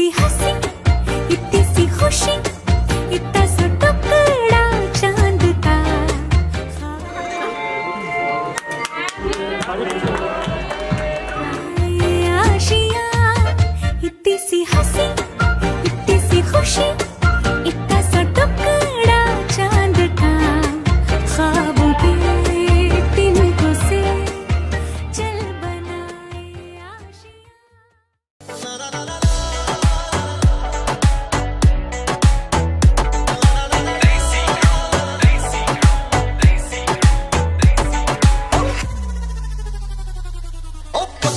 सी हंसी इतनी सी खुशी इतना सा टुकड़ा चांद का हाय आशियाँ इतनी सी हंसी इतनी सी खुशी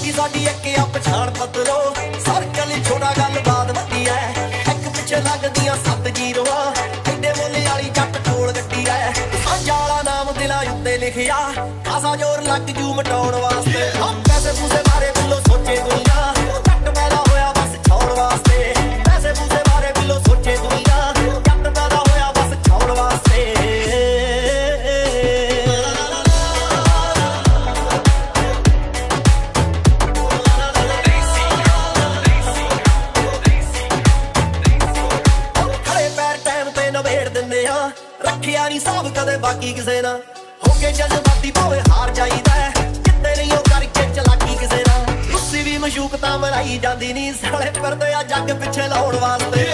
ਉਹ ਸਾਡੀ ਇੱਕ ਆ, ਪਛਾਣ ਪੱਤਰੋ ਸਰਕਲ ਛੋੜਾ ਗੱਲ ਬਾਤ ਵੱਡੀ ਐ। ਇੱਕ ਪਿੱਛੇ ਲੱਗਦੀਆਂ ਸੱਤ ਜੀਰੋਆਂ। ਐਡੇ ਮੁੱਲੇ ਵਾਲੀ ਜੱਟ ਕੋਲ ਗੱਡੀ ਐ। ਸਾਂਝਾ ਨਾਮ ਦਿਲਾਂ ਉੱਤੇ ਲਿਖਿਆ। ਖਾਸਾ ਜ਼ੋਰ ਲੱਗ ਜੂ ਮਟਾਉਣ ਵਾਸਤੇ। ਦਿੰਦੇ ਰੱਖਿਆ ਨਹੀਂ ਸਾਬ ਕਦੇ ਬਾਕੀ ਕਿਸੇ ਨਾਲ। ਹੋ ਕੇ ਜਜ਼ਬਾਤੀ ਭਾਵੇਂ ਹਾਰ ਜਾਈਦਾ ਹੈ। ਜਿੱਤੇ ਨਹੀਂ ਉਹ ਕਰਕੇ ਚਲਾਕੀ ਕਿਸੇ ਨਾਲ। ਤੁਸੀਂ ਵੀ ਮਸ਼ੂਕ ਤਾਂ ਮਰਾਈ ਜਾਂਦੀ ਨਹੀਂ ਸਾਲੇ ਫਿਰਦੇ ਆ ਜੱਗ ਪਿੱਛੇ ਲਾਉਣ ਵਾਸਤੇ।